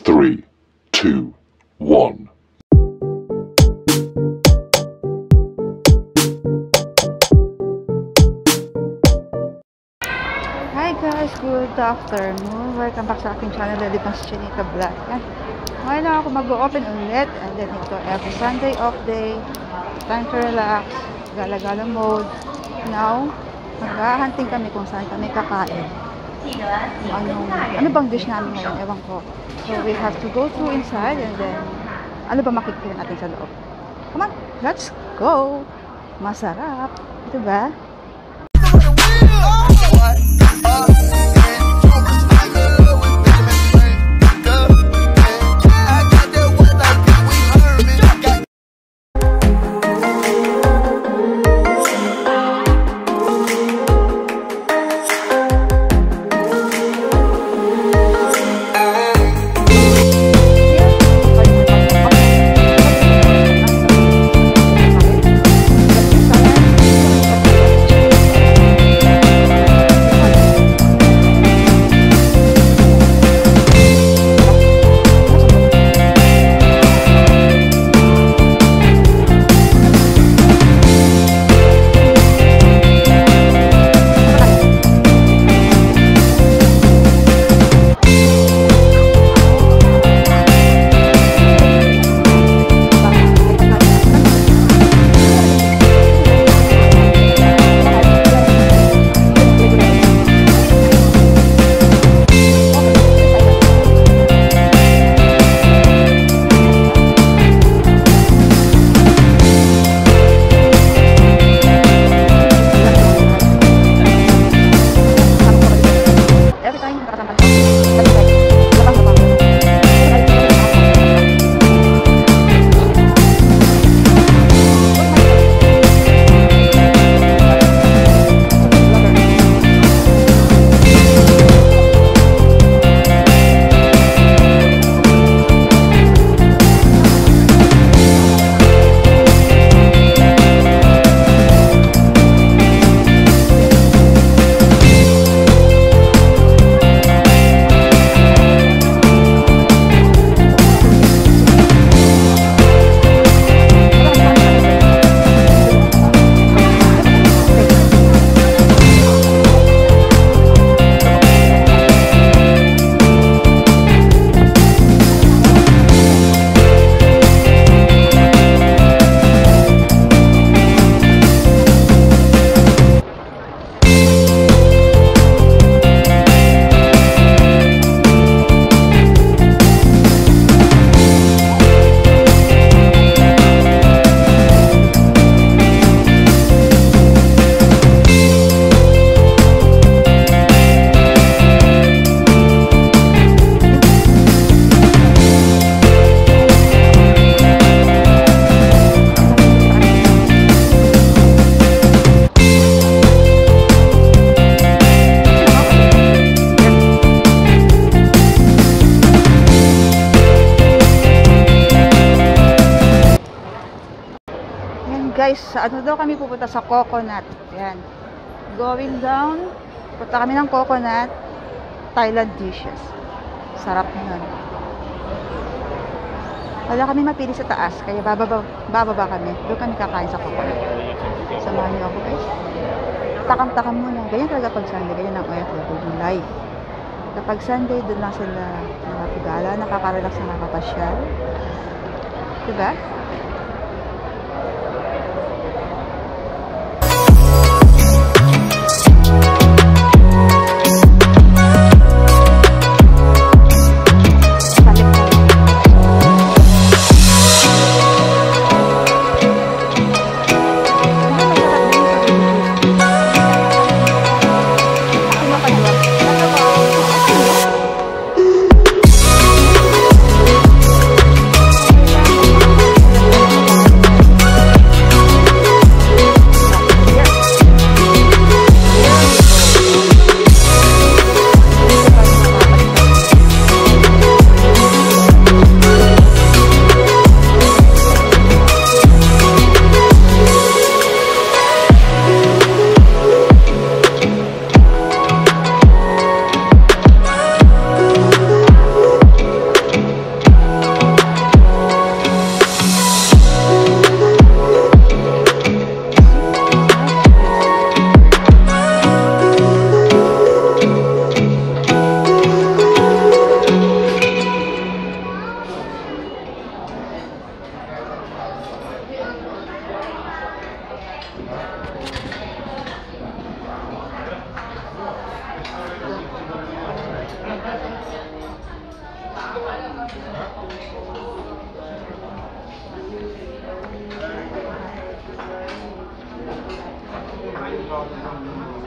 Three, two, one. Hi guys, good afternoon. Welcome back sa aking channel, Lilipang Chinita Vlog. Yan. Ngayon lang ako mag-open ulit. And then ito, every Sunday off day. Time to relax. Gala-gala mode. Now, maghahunting kami kung saan kami kakain. Anong, ano bang dish namin ngayon? Ewan ko. So, we have to go through inside and then, ano ba makikita natin sa loob? Come on, let's go! Masarap. Ito ba? Guys, ano daw kami pupunta sa Coconut. Yan. Going down, punta kami ng Coconut, Thailand dishes. Sarap nun. Wala kami mapili sa taas, kaya bababa, bababa kami. Doon kami kakain sa Coconut. Samahan niyo ako guys. Takam-takam muna. Ganyan talaga pag Sunday, ganyan ang OFW life. Kapag Sunday, doon lang sila nakapagala, nakaka-relax, nakakapasyal. Diba? Salit Thank you.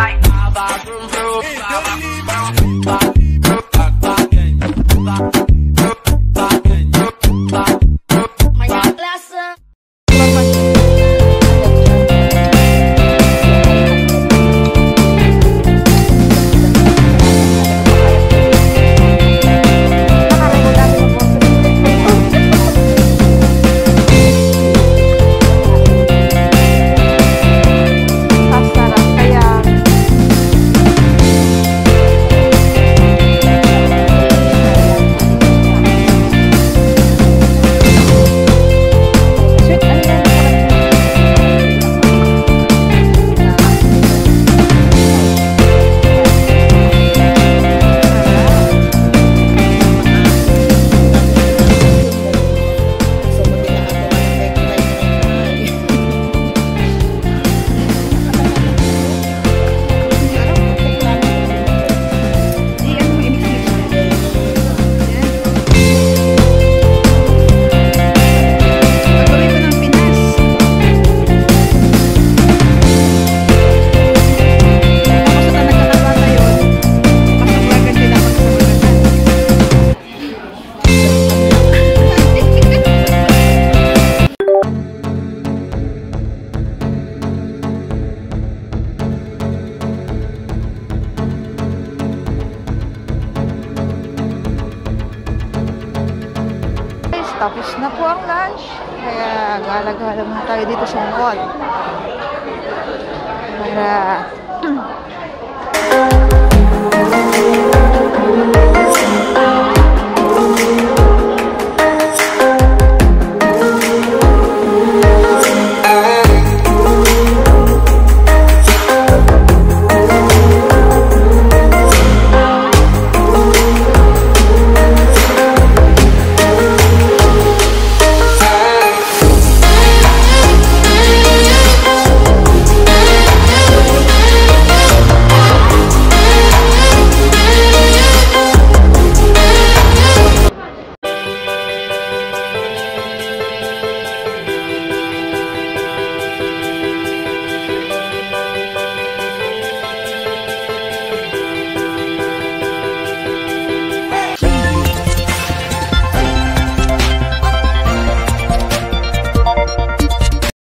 like Baba Bruce. muna tayo dito sa mall. Para...